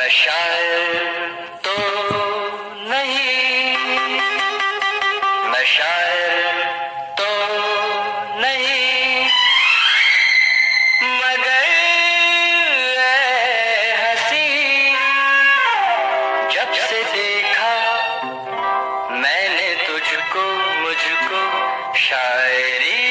मैं शायर तो नहीं। मैं शायर तो नहीं। मगर हसी। जब से देखा मैंने तुझको, मुझको शायरी